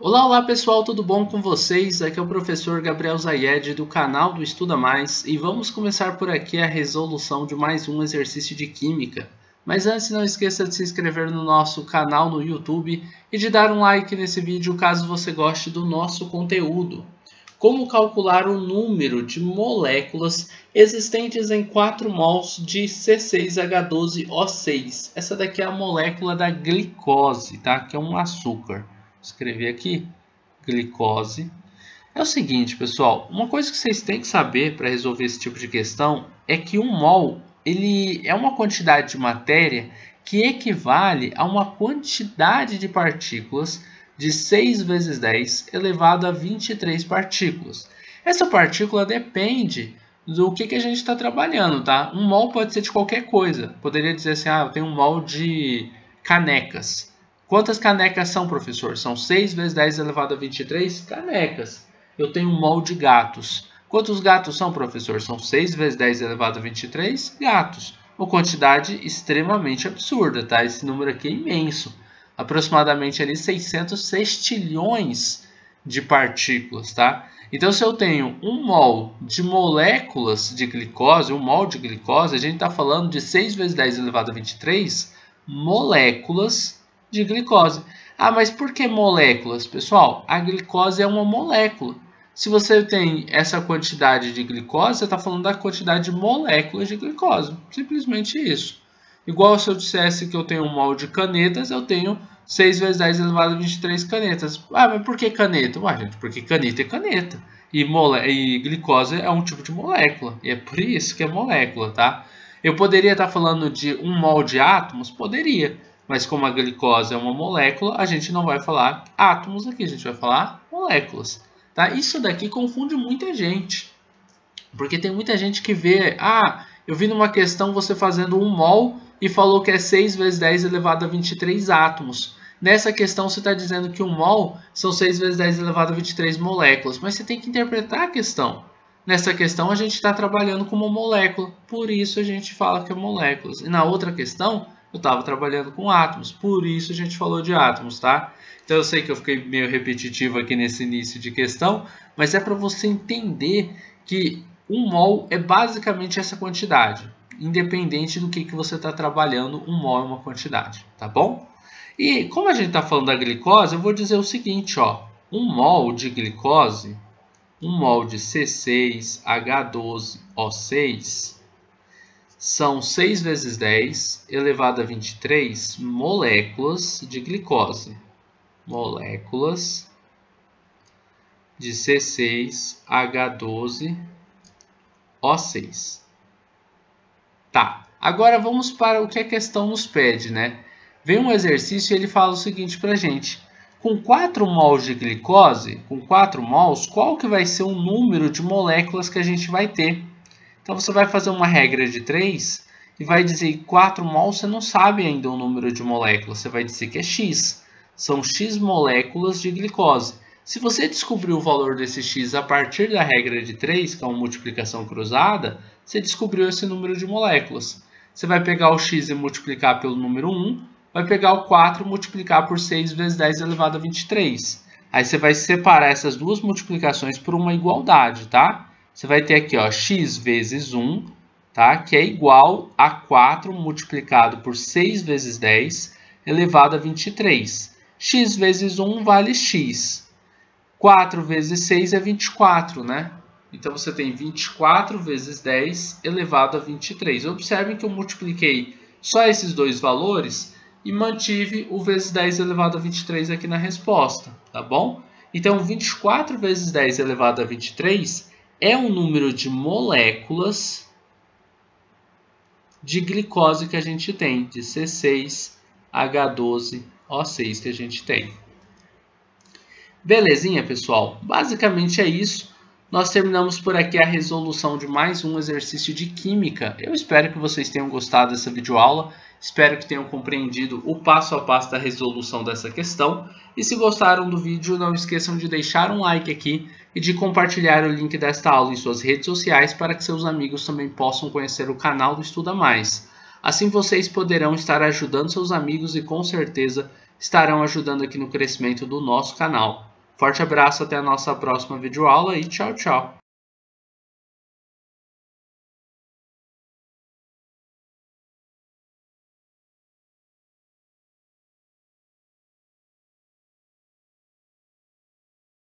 Olá, olá pessoal, tudo bom com vocês? Aqui é o professor Gabriel Zayed do canal do Estuda Mais e vamos começar por aqui a resolução de mais um exercício de Química. Mas antes não esqueça de se inscrever no nosso canal no YouTube e de dar um like nesse vídeo caso você goste do nosso conteúdo. Como calcular o número de moléculas existentes em 4 mols de C6H12O6? Essa daqui é a molécula da glicose, tá? que é um açúcar. Escrever aqui, glicose. É o seguinte, pessoal, uma coisa que vocês têm que saber para resolver esse tipo de questão é que um mol ele é uma quantidade de matéria que equivale a uma quantidade de partículas de 6 vezes 10 elevado a 23 partículas. Essa partícula depende do que, que a gente está trabalhando, tá? Um mol pode ser de qualquer coisa. Poderia dizer assim, ah, eu tenho um mol de canecas. Quantas canecas são, professor? São 6 vezes 10 elevado a 23 canecas. Eu tenho um mol de gatos. Quantos gatos são, professor? São 6 vezes 10 elevado a 23 gatos. Uma quantidade extremamente absurda, tá? Esse número aqui é imenso aproximadamente ali 600 sextilhões de partículas, tá? Então, se eu tenho um mol de moléculas de glicose, um mol de glicose, a gente está falando de 6 vezes 10 elevado a 23 moléculas de glicose. Ah, mas por que moléculas? Pessoal, a glicose é uma molécula. Se você tem essa quantidade de glicose, você está falando da quantidade de moléculas de glicose. Simplesmente isso. Igual se eu dissesse que eu tenho um mol de canetas, eu tenho 6 vezes 10 elevado a 23 canetas. Ah, mas por que caneta? Ué, gente, porque caneta é caneta. E, mole e glicose é um tipo de molécula. E é por isso que é molécula, tá? Eu poderia estar falando de um mol de átomos? Poderia. Mas como a glicose é uma molécula, a gente não vai falar átomos aqui, a gente vai falar moléculas. Tá? Isso daqui confunde muita gente. Porque tem muita gente que vê, ah, eu vi numa questão você fazendo um mol e falou que é 6 vezes 10 elevado a 23 átomos. Nessa questão você está dizendo que um mol são 6 vezes 10 elevado a 23 moléculas, mas você tem que interpretar a questão. Nessa questão a gente está trabalhando com uma molécula, por isso a gente fala que é moléculas. E na outra questão eu estava trabalhando com átomos, por isso a gente falou de átomos, tá? Então eu sei que eu fiquei meio repetitivo aqui nesse início de questão, mas é para você entender que um mol é basicamente essa quantidade independente do que, que você está trabalhando, um mol é uma quantidade, tá bom? E como a gente está falando da glicose, eu vou dizer o seguinte, ó, um mol de glicose, um mol de C6H12O6 são 6 vezes 10 elevado a 23 moléculas de glicose. Moléculas de C6H12O6. Tá, agora vamos para o que a questão nos pede, né? Vem um exercício e ele fala o seguinte para gente. Com 4 mols de glicose, com 4 mols, qual que vai ser o número de moléculas que a gente vai ter? Então você vai fazer uma regra de 3 e vai dizer que 4 mols você não sabe ainda o número de moléculas, você vai dizer que é x. São x moléculas de glicose. Se você descobrir o valor desse x a partir da regra de 3, que é uma multiplicação cruzada, você descobriu esse número de moléculas. Você vai pegar o x e multiplicar pelo número 1, vai pegar o 4 e multiplicar por 6 vezes 10 elevado a 23. Aí você vai separar essas duas multiplicações por uma igualdade, tá? Você vai ter aqui ó, x vezes 1, tá? que é igual a 4 multiplicado por 6 vezes 10 elevado a 23. x vezes 1 vale x. 4 vezes 6 é 24, né? Então, você tem 24 vezes 10 elevado a 23. Observem que eu multipliquei só esses dois valores e mantive o vezes 10 elevado a 23 aqui na resposta, tá bom? Então, 24 vezes 10 elevado a 23 é o número de moléculas de glicose que a gente tem, de C6H12O6 que a gente tem. Belezinha, pessoal? Basicamente é isso. Nós terminamos por aqui a resolução de mais um exercício de Química. Eu espero que vocês tenham gostado dessa videoaula. Espero que tenham compreendido o passo a passo da resolução dessa questão. E se gostaram do vídeo, não esqueçam de deixar um like aqui e de compartilhar o link desta aula em suas redes sociais para que seus amigos também possam conhecer o canal do Estuda Mais. Assim vocês poderão estar ajudando seus amigos e com certeza estarão ajudando aqui no crescimento do nosso canal. Forte abraço, até a nossa próxima videoaula e tchau, tchau!